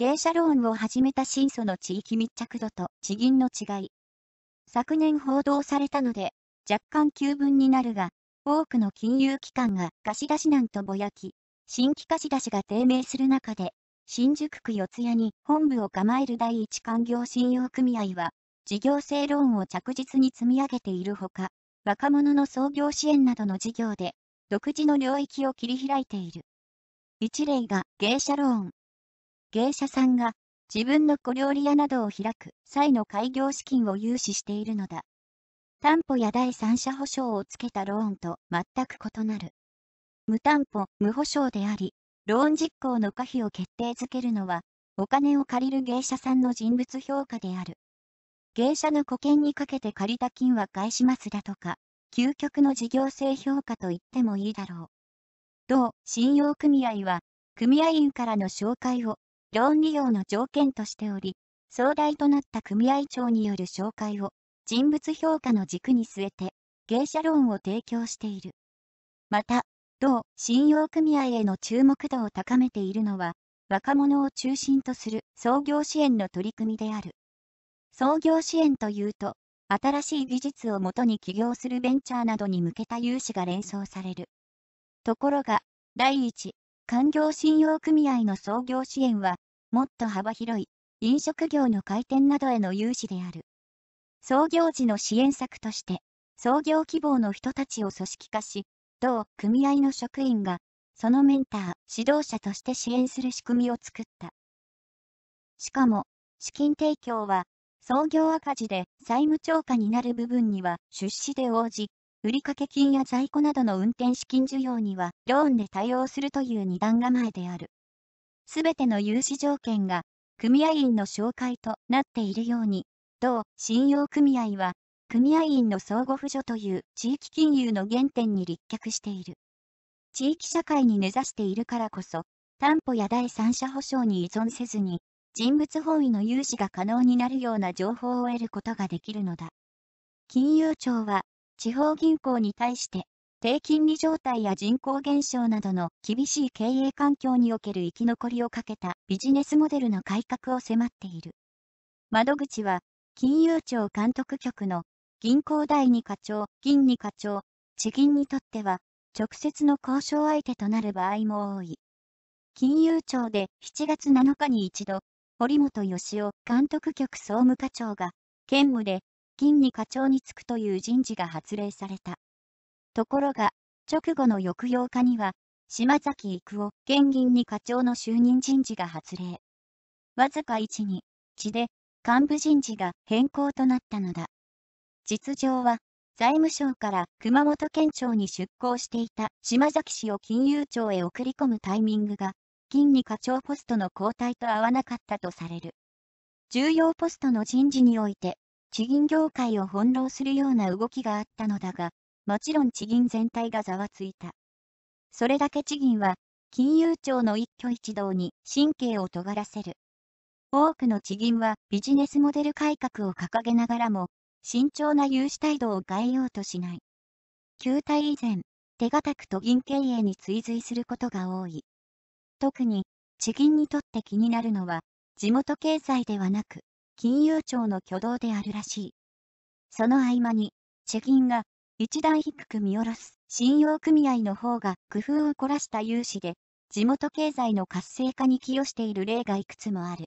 芸者ローンを始めた新祖の地域密着度と地銀の違い。昨年報道されたので、若干急分になるが、多くの金融機関が貸し出し難とぼやき、新規貸し出しが低迷する中で、新宿区四谷に本部を構える第一官業信用組合は、事業性ローンを着実に積み上げているほか、若者の創業支援などの事業で、独自の領域を切り開いている。一例が芸者ローン。芸者さんが自分の小料理屋などを開く際の開業資金を融資しているのだ。担保や第三者保証をつけたローンと全く異なる。無担保、無保証であり、ローン実行の可否を決定づけるのは、お金を借りる芸者さんの人物評価である。芸者の保険にかけて借りた金は返しますだとか、究極の事業性評価と言ってもいいだろう。同信用組合は、組合員からの紹介を、ローン利用の条件としており、総代となった組合長による紹介を、人物評価の軸に据えて、芸者ローンを提供している。また、同信用組合への注目度を高めているのは、若者を中心とする創業支援の取り組みである。創業支援というと、新しい技術をもとに起業するベンチャーなどに向けた融資が連想される。ところが、第一、官業信用組合の創業支援は、もっと幅広い飲食業の開店などへの融資である。創業時の支援策として、創業希望の人たちを組織化し、同組合の職員が、そのメンター、指導者として支援する仕組みを作った。しかも、資金提供は、創業赤字で債務超過になる部分には出資で応じ、売掛金や在庫などの運転資金需要にはローンで対応するという二段構えである。すべての融資条件が組合員の紹介となっているように、同信用組合は組合員の相互扶助という地域金融の原点に立脚している。地域社会に根ざしているからこそ、担保や第三者保証に依存せずに、人物本位の融資が可能になるような情報を得ることができるのだ。金融庁は、地方銀行に対して、低金利状態や人口減少などの厳しい経営環境における生き残りをかけたビジネスモデルの改革を迫っている。窓口は、金融庁監督局の銀行第二課長、銀二課長、地銀にとっては、直接の交渉相手となる場合も多い。金融庁で7月7日に一度、堀本義雄監督局総務課長が、兼務で、銀二課長に就くという人事が発令された。ところが、直後の翌8日には、島崎育夫現銀二課長の就任人事が発令。わずか1、2、地で、幹部人事が変更となったのだ。実情は、財務省から熊本県庁に出向していた島崎氏を金融庁へ送り込むタイミングが、金に課長ポストの交代と合わなかったとされる。重要ポストの人事において、地銀業界を翻弄するような動きがあったのだが、もちろん地銀全体がざわついた。それだけ地銀は、金融庁の一挙一動に神経を尖らせる。多くの地銀はビジネスモデル改革を掲げながらも、慎重な融資態度を変えようとしない。球体以前、手堅く都銀経営に追随することが多い。特に、地銀にとって気になるのは、地元経済ではなく、金融庁の挙動であるらしい。その合間に、地銀が一段低く見下ろす信用組合の方が工夫を凝らした融資で、地元経済の活性化に寄与している例がいくつもある。